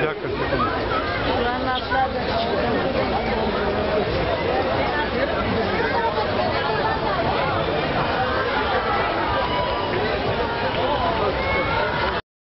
Bir dakika. Şuranın atladı.